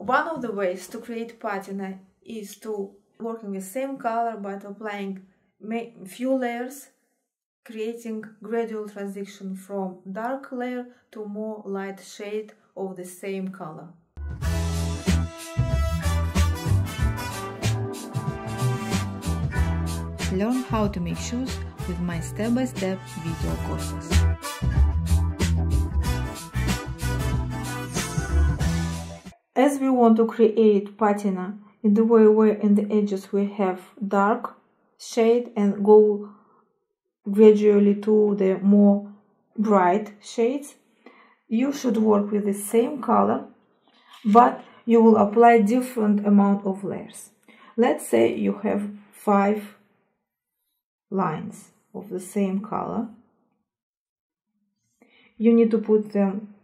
One of the ways to create patina is to working with the same color but applying few layers, creating gradual transition from dark layer to more light shade of the same color. Learn how to make shoes with my step-by-step -step video courses. As we want to create patina in the way where in the edges we have dark shade and go gradually to the more bright shades, you should work with the same color, but you will apply different amount of layers. Let's say you have five lines of the same color. You need to put them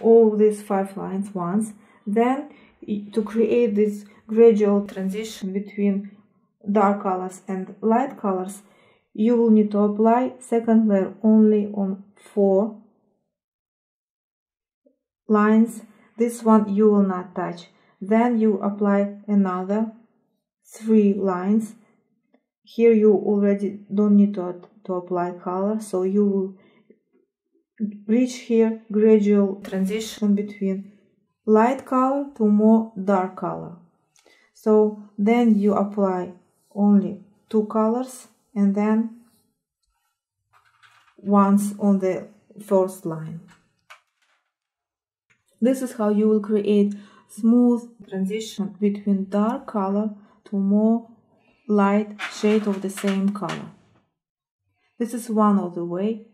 all these five lines once. Then to create this gradual transition between dark colors and light colors, you will need to apply second layer only on four lines. This one you will not touch. Then you apply another three lines here you already don't need to, to apply color so you will reach here gradual transition between light color to more dark color so then you apply only two colors and then once on the first line this is how you will create smooth transition between dark color to more light shade of the same color. This is one of the way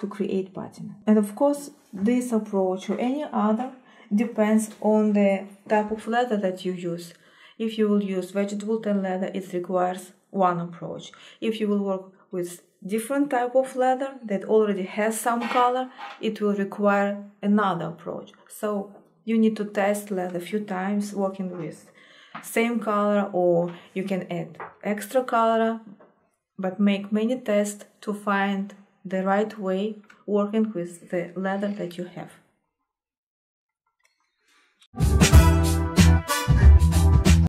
to create patina. And of course, this approach or any other depends on the type of leather that you use. If you will use vegetable tan leather, it requires one approach. If you will work with different type of leather that already has some color, it will require another approach. So you need to test leather a few times working with same color or you can add extra color but make many tests to find the right way working with the leather that you have you